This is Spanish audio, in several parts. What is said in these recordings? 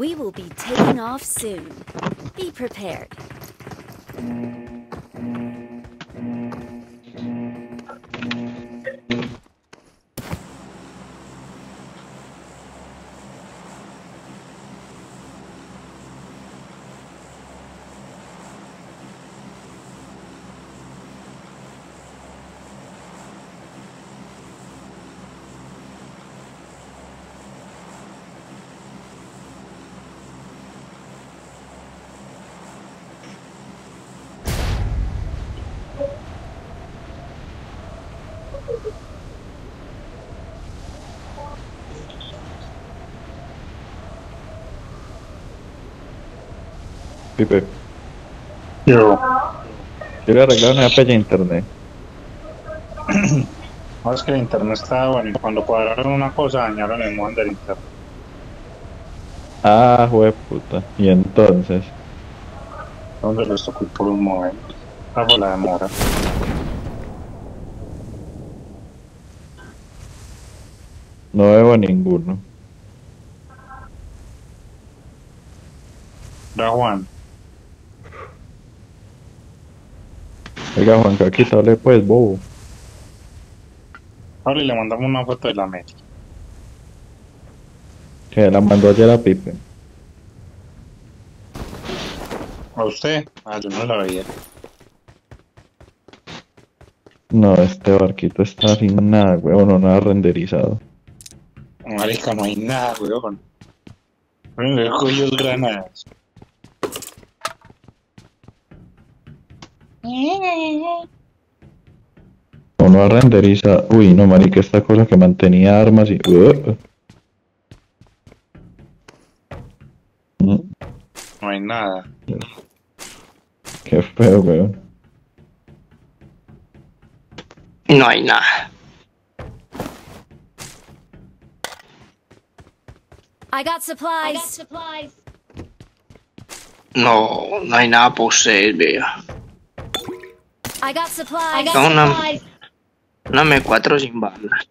We will be taking off soon. Be prepared. Mm. Pipe, Yo, quiero arreglar una pella de internet. no, es que el internet está bueno cuando cuadraron una cosa dañaron el modem del internet. Ah, puta. Y entonces, Entonces les tocó por un momento. Esa fue la demora. no veo ninguno. Da Juan, Oiga, Juanca, quítale pues, bobo. ahora le mandamos una foto de la meta. Que la mandó ayer a Pipe. ¿A usted? Ah, yo no la veía. No, este barquito está sin nada, weón, no nada renderizado. Marica, no hay nada, weón. Bueno, cogió granadas. O no renderiza. Uy, no, marica, esta cosa que mantenía armas y. Uh. Mm, No hay nada. Qué feo, weón. No hay nada. I got supplies. No, no hay nada por ser, veo. I got supplies. No, una, una M4 sin balas.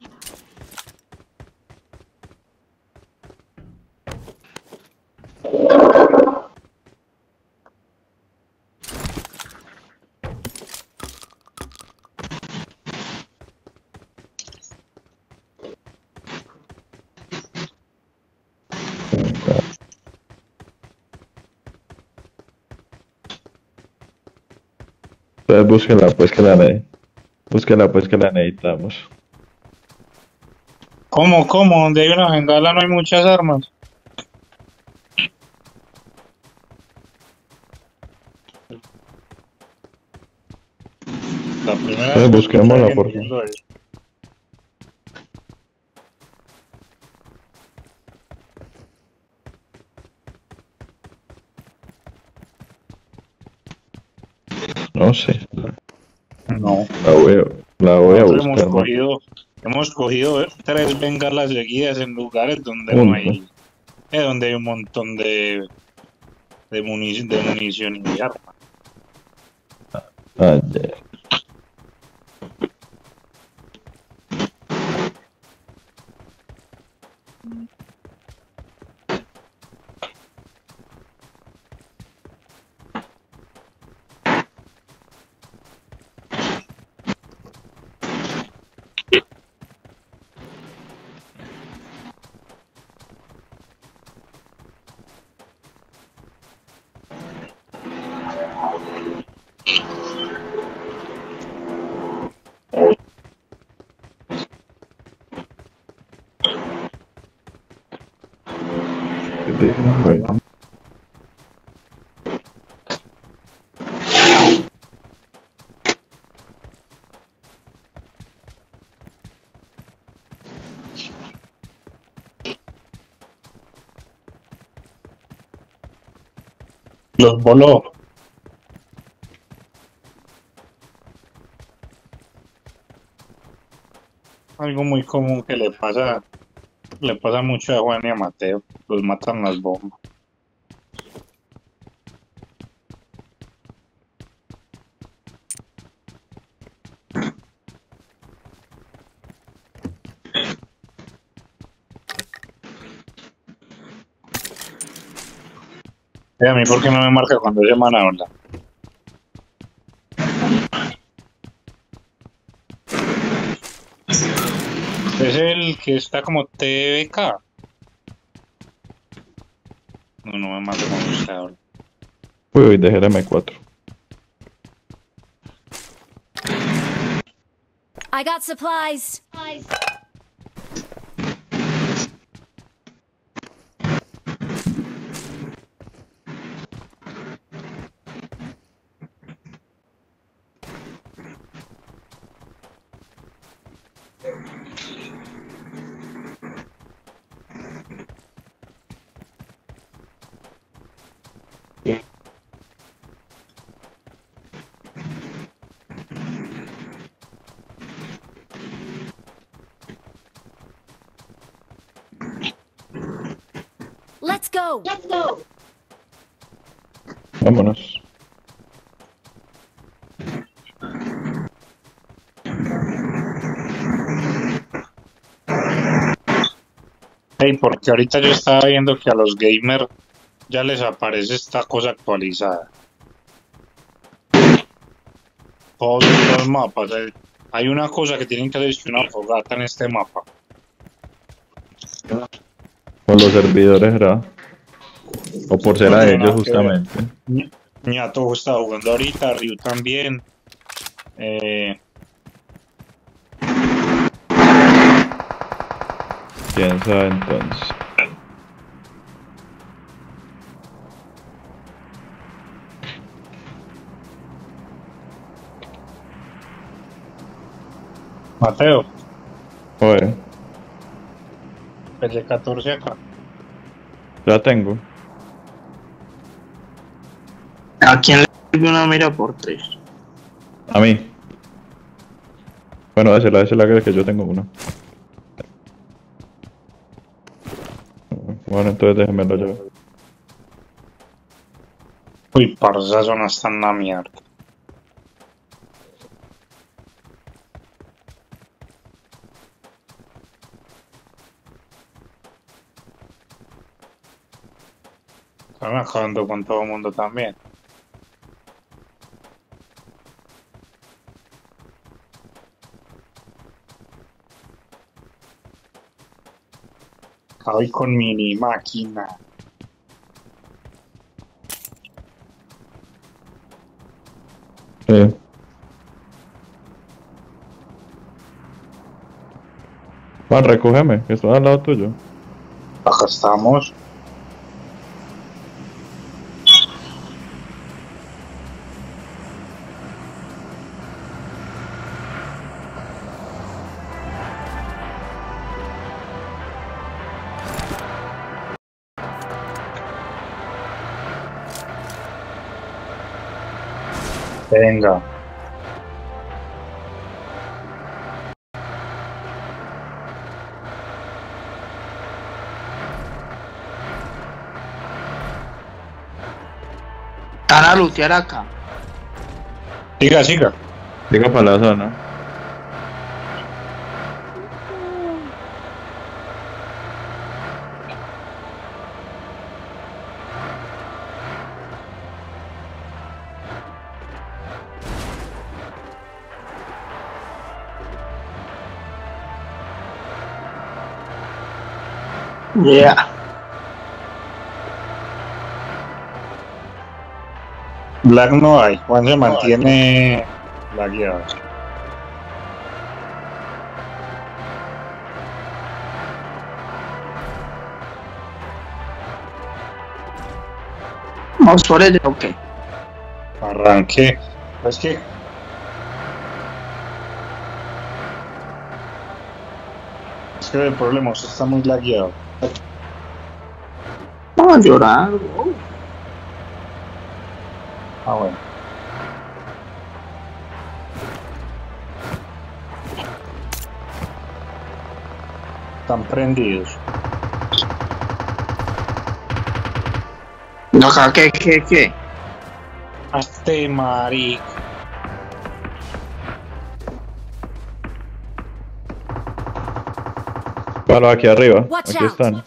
Entonces búsquela, pues que la ne- Búsquela, pues que la necesitamos. ¿Cómo, cómo? Donde hay una bengala no hay muchas armas. La primera Entonces vez que busquémosla, por alguien eso. No sé. No. La voy a, la voy a buscar. hemos cogido, hemos cogido eh, tres bengalas seguidas en lugares donde no hay, eh, donde hay un montón de de, munici- de munición y armas. Ah, ya. ¿Qué te dije? Bueno. Los voló. Algo muy común que le pasa, le pasa mucho a Juan y a Mateo. Los matan las bombas. Eh, a mí, ¿por qué no me marca cuando ese man habla? Que está como TVK. No, no me marca cuando usted habla. Uy, uy, dejé el M4. I got supplies. Let's go. Let's go. Vámonos. Hey, porque ahorita yo estaba viendo que a los gamers ya les aparece esta cosa actualizada. Todos los mapas. eh, Hay una cosa que tienen que hacer es una fogata en este mapa. Con los servidores, ¿verdad? O por ser No a ellos, justamente. Ña- Ñato está jugando ahorita, Ryu también. Eh, Quién sabe entonces. Mateo, Oye, PL14 acá. ya tengo. ¿A quién le sirve una mira por tres? A mí. Bueno, esa es la, esa es la que- que yo tengo una. Bueno, entonces déjenmelo yo. Uy, parce, esa zona está en la mierda. Están acabando con todo el mundo también. Acabé con mini máquina. Juan, recógeme, que estoy al lado tuyo. Acá estamos. Venga. Van a lutear acá. Siga, siga. Diga para la zona. Yeah. Black no hay. Juan se mantiene lagueado. Vamos por ella, ok. Arranque. Es que. Es que el problema está muy lagueado. Vamos a llorar. wow. Ah, bueno. Están prendidos. Acá, ¿qué, qué, qué? Este maric. Palo aquí arriba. Watch Aquí out. están. Out!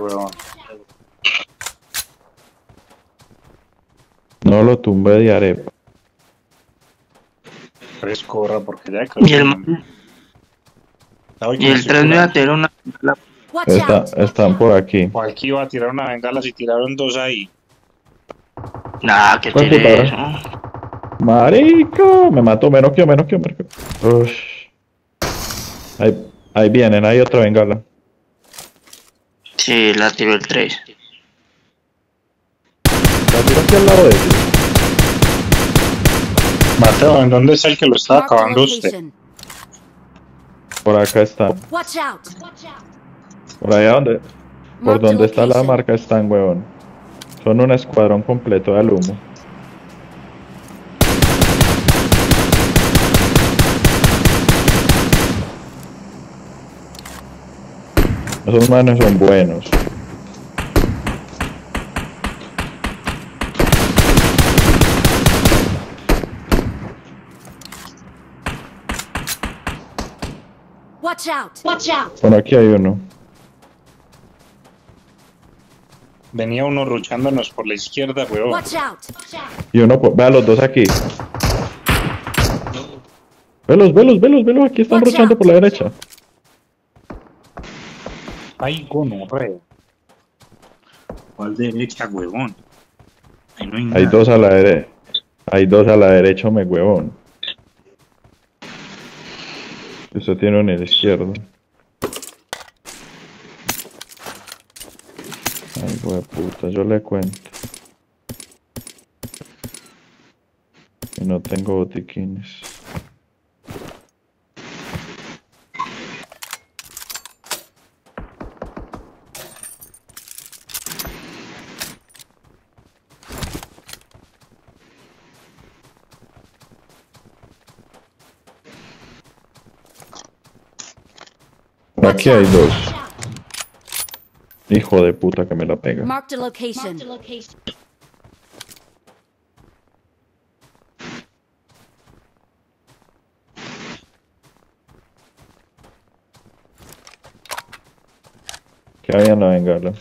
weón. No lo tumbé de arepa. Tres corra porque ya Y el, Ay, y el estoy 3 me iba a tirar una. Está- están por aquí. Cualquiera iba a tirar una bengala si tiraron dos ahí. Nah, que ¿Cuál tiré puta? eso. Marico, me mató, menos que menos que menos que. Ush. Ahí, ahí vienen, hay otra bengala. Sí, la tiró el 3. La tiro aquí al lado de ti. Mateo, ¿en dónde está el que lo está acabando usted? Por acá está. Watch out! Por allá donde. Por donde está la marca están, huevón. Son un escuadrón completo de humo. Esos manos son buenos. Watch out! Watch out! Bueno, aquí hay uno. Venía uno ruchándonos por la izquierda, weón. Watch out! Y uno, por- vea los dos aquí. Velos, velos, velos, velos. Aquí están out. por la derecha. Ay, gonorrea. ¿Cuál derecha, huevón? Ahí no hay nada. Hay dos a la derecha. Hay dos a la derecha, me huevón. Eso tiene uno en el izquierdo. Ay, puta, yo le cuento. Y no tengo botiquines. Aquí hay dos. Hijo de puta que me la pega. Marked a location. Que había en la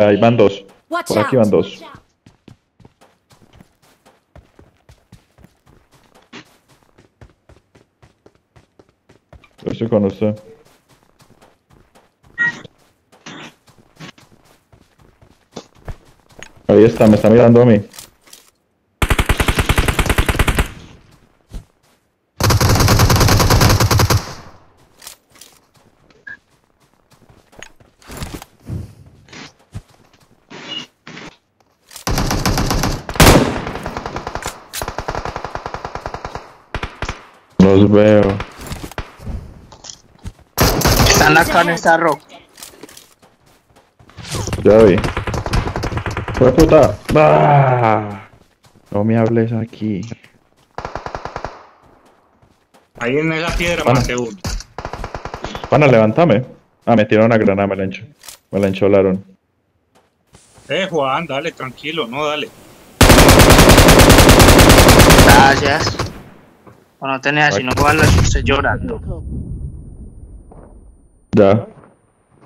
Ahí van dos. Por aquí van dos. Yo estoy con usted. Ahí está, me está mirando a mí. Los veo. Están acá en esta roca. Ya vi. ¡Fue puta! ¡Ah! No me hables aquí. Ahí en esa piedra maté uno. Pana, levántame. Ah, me tiraron una granada, me la encho. Me la encholaron. Eh, Juan, dale, tranquilo, no, dale. Gracias. Bueno, no tenés, si no la estoy llorando. Ya.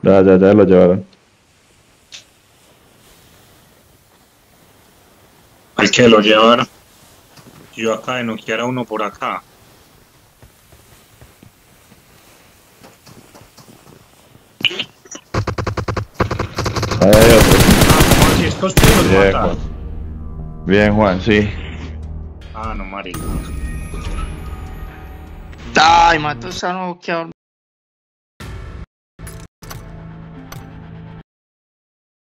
Ya, ya, ya lo llevaron. Hay que lo llevar. Yo acá de noquear a uno por acá. Ahí hay otro. Ah, ¿cómo así? Estos tíos Bien, matan. Juan. Bien, Juan, sí. Ah, no, marico. Ay, mato esa noqueador.